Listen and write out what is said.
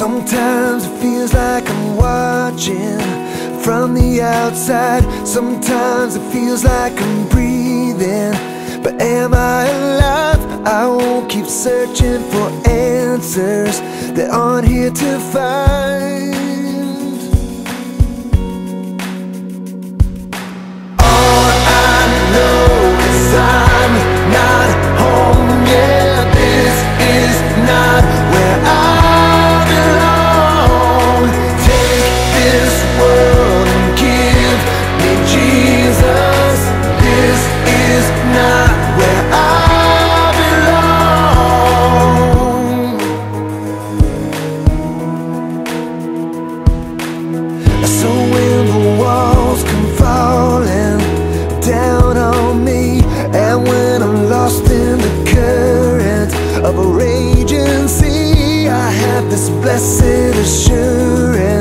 Sometimes it feels like I'm watching from the outside. Sometimes it feels like I'm breathing. But am I alive? I won't keep searching for answers that aren't here to find. of a raging sea. I have this blessed assurance.